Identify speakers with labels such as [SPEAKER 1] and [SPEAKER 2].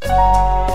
[SPEAKER 1] Música